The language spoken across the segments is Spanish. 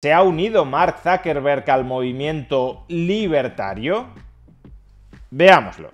¿Se ha unido Mark Zuckerberg al movimiento libertario? Veámoslo.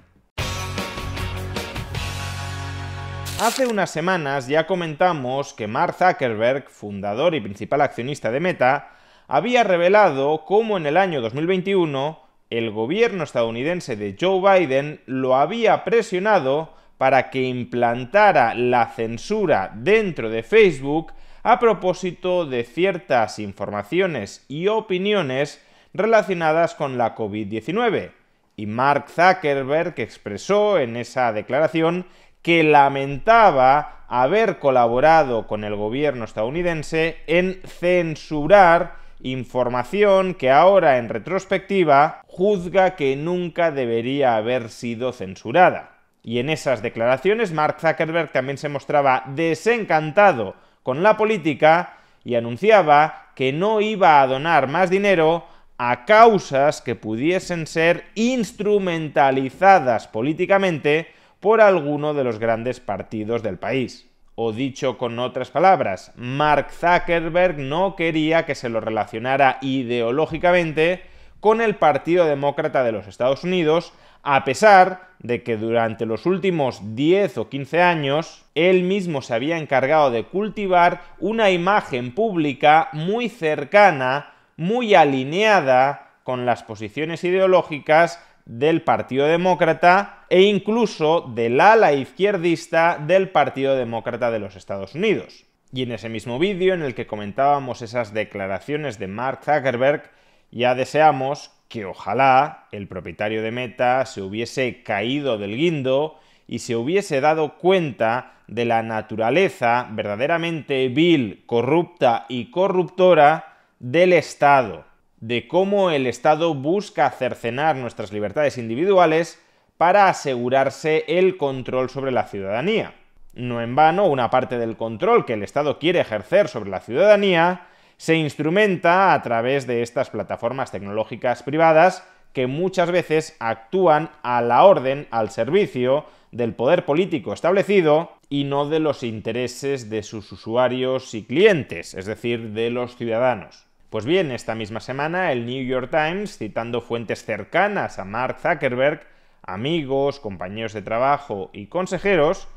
Hace unas semanas ya comentamos que Mark Zuckerberg, fundador y principal accionista de Meta, había revelado cómo en el año 2021 el gobierno estadounidense de Joe Biden lo había presionado para que implantara la censura dentro de Facebook a propósito de ciertas informaciones y opiniones relacionadas con la COVID-19. Y Mark Zuckerberg expresó en esa declaración que lamentaba haber colaborado con el gobierno estadounidense en censurar información que ahora en retrospectiva juzga que nunca debería haber sido censurada. Y en esas declaraciones Mark Zuckerberg también se mostraba desencantado con la política y anunciaba que no iba a donar más dinero a causas que pudiesen ser instrumentalizadas políticamente por alguno de los grandes partidos del país. O dicho con otras palabras, Mark Zuckerberg no quería que se lo relacionara ideológicamente con el Partido Demócrata de los Estados Unidos, a pesar de que durante los últimos 10 o 15 años él mismo se había encargado de cultivar una imagen pública muy cercana, muy alineada con las posiciones ideológicas del Partido Demócrata e incluso del ala izquierdista del Partido Demócrata de los Estados Unidos. Y en ese mismo vídeo en el que comentábamos esas declaraciones de Mark Zuckerberg, ya deseamos que ojalá el propietario de Meta se hubiese caído del guindo y se hubiese dado cuenta de la naturaleza verdaderamente vil, corrupta y corruptora del Estado, de cómo el Estado busca cercenar nuestras libertades individuales para asegurarse el control sobre la ciudadanía. No en vano, una parte del control que el Estado quiere ejercer sobre la ciudadanía se instrumenta a través de estas plataformas tecnológicas privadas que muchas veces actúan a la orden, al servicio del poder político establecido y no de los intereses de sus usuarios y clientes, es decir, de los ciudadanos. Pues bien, esta misma semana el New York Times, citando fuentes cercanas a Mark Zuckerberg, amigos, compañeros de trabajo y consejeros,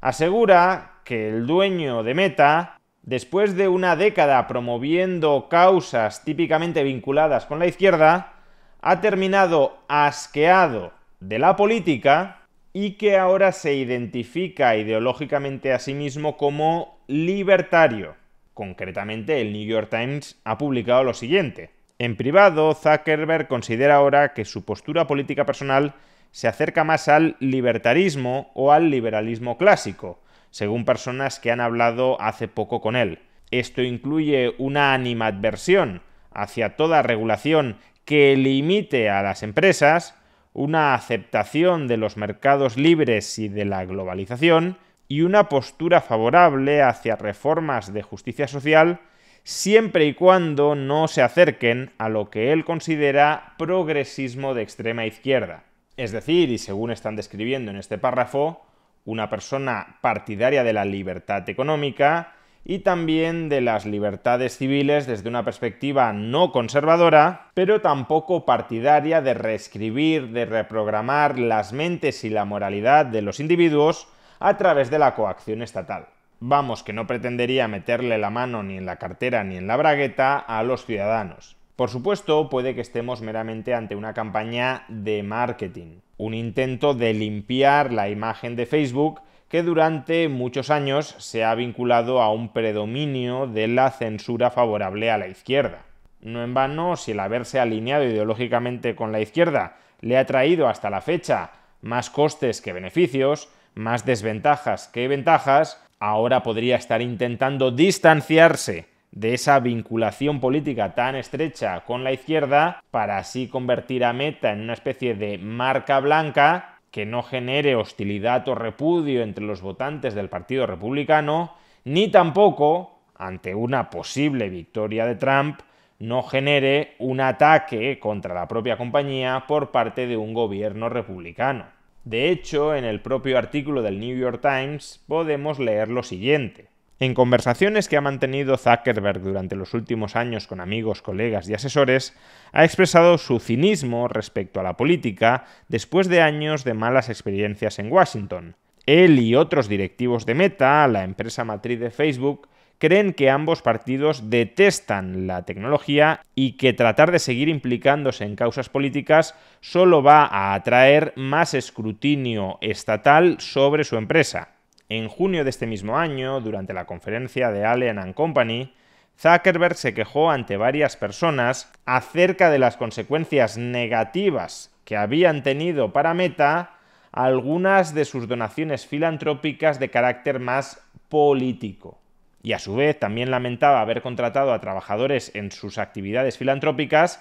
asegura que el dueño de Meta después de una década promoviendo causas típicamente vinculadas con la izquierda, ha terminado asqueado de la política y que ahora se identifica ideológicamente a sí mismo como libertario. Concretamente, el New York Times ha publicado lo siguiente. En privado, Zuckerberg considera ahora que su postura política personal se acerca más al libertarismo o al liberalismo clásico, según personas que han hablado hace poco con él. Esto incluye una animadversión hacia toda regulación que limite a las empresas, una aceptación de los mercados libres y de la globalización, y una postura favorable hacia reformas de justicia social siempre y cuando no se acerquen a lo que él considera progresismo de extrema izquierda. Es decir, y según están describiendo en este párrafo, una persona partidaria de la libertad económica y también de las libertades civiles desde una perspectiva no conservadora, pero tampoco partidaria de reescribir, de reprogramar las mentes y la moralidad de los individuos a través de la coacción estatal. Vamos, que no pretendería meterle la mano ni en la cartera ni en la bragueta a los ciudadanos. Por supuesto, puede que estemos meramente ante una campaña de marketing, un intento de limpiar la imagen de Facebook que durante muchos años se ha vinculado a un predominio de la censura favorable a la izquierda. No en vano, si el haberse alineado ideológicamente con la izquierda le ha traído hasta la fecha más costes que beneficios, más desventajas que ventajas, ahora podría estar intentando distanciarse de esa vinculación política tan estrecha con la izquierda para así convertir a Meta en una especie de marca blanca que no genere hostilidad o repudio entre los votantes del Partido Republicano, ni tampoco, ante una posible victoria de Trump, no genere un ataque contra la propia compañía por parte de un gobierno republicano. De hecho, en el propio artículo del New York Times podemos leer lo siguiente. En conversaciones que ha mantenido Zuckerberg durante los últimos años con amigos, colegas y asesores, ha expresado su cinismo respecto a la política después de años de malas experiencias en Washington. Él y otros directivos de Meta, la empresa matriz de Facebook, creen que ambos partidos detestan la tecnología y que tratar de seguir implicándose en causas políticas solo va a atraer más escrutinio estatal sobre su empresa. En junio de este mismo año, durante la conferencia de Allen Company, Zuckerberg se quejó ante varias personas acerca de las consecuencias negativas que habían tenido para Meta algunas de sus donaciones filantrópicas de carácter más político. Y a su vez también lamentaba haber contratado a trabajadores en sus actividades filantrópicas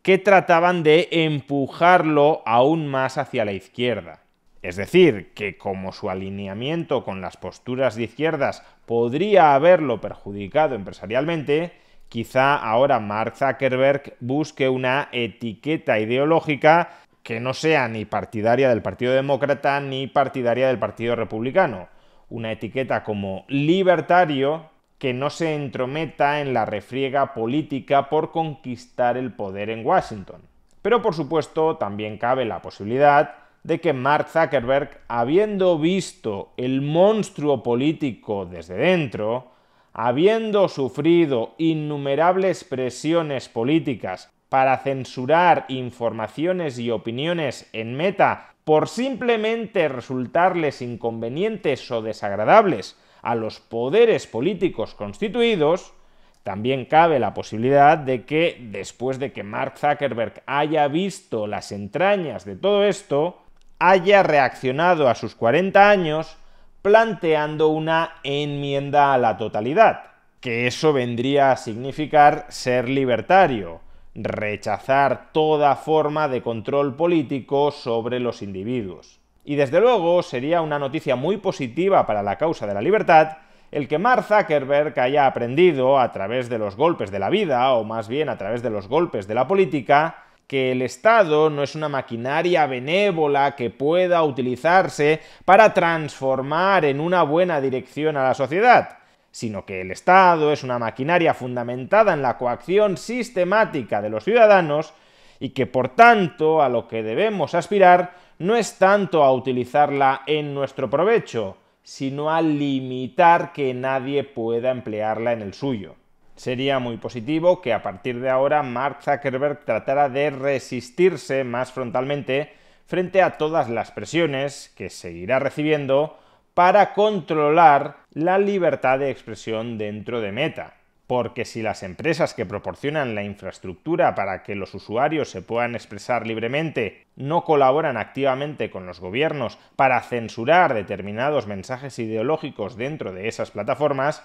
que trataban de empujarlo aún más hacia la izquierda. Es decir, que como su alineamiento con las posturas de izquierdas podría haberlo perjudicado empresarialmente, quizá ahora Mark Zuckerberg busque una etiqueta ideológica que no sea ni partidaria del Partido Demócrata ni partidaria del Partido Republicano. Una etiqueta como libertario que no se entrometa en la refriega política por conquistar el poder en Washington. Pero por supuesto también cabe la posibilidad de que Mark Zuckerberg, habiendo visto el monstruo político desde dentro, habiendo sufrido innumerables presiones políticas para censurar informaciones y opiniones en meta por simplemente resultarles inconvenientes o desagradables a los poderes políticos constituidos, también cabe la posibilidad de que después de que Mark Zuckerberg haya visto las entrañas de todo esto, haya reaccionado a sus 40 años planteando una enmienda a la totalidad, que eso vendría a significar ser libertario, rechazar toda forma de control político sobre los individuos. Y desde luego sería una noticia muy positiva para la causa de la libertad el que Mark Zuckerberg haya aprendido a través de los golpes de la vida, o más bien a través de los golpes de la política, que el Estado no es una maquinaria benévola que pueda utilizarse para transformar en una buena dirección a la sociedad, sino que el Estado es una maquinaria fundamentada en la coacción sistemática de los ciudadanos y que por tanto a lo que debemos aspirar no es tanto a utilizarla en nuestro provecho, sino a limitar que nadie pueda emplearla en el suyo. Sería muy positivo que a partir de ahora Mark Zuckerberg tratara de resistirse más frontalmente frente a todas las presiones que seguirá recibiendo para controlar la libertad de expresión dentro de Meta. Porque si las empresas que proporcionan la infraestructura para que los usuarios se puedan expresar libremente no colaboran activamente con los gobiernos para censurar determinados mensajes ideológicos dentro de esas plataformas,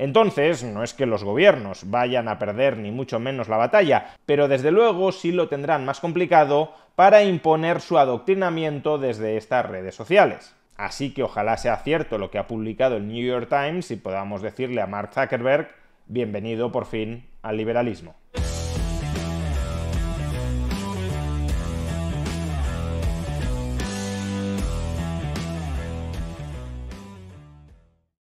entonces, no es que los gobiernos vayan a perder ni mucho menos la batalla, pero desde luego sí lo tendrán más complicado para imponer su adoctrinamiento desde estas redes sociales. Así que ojalá sea cierto lo que ha publicado el New York Times y podamos decirle a Mark Zuckerberg, bienvenido por fin al liberalismo.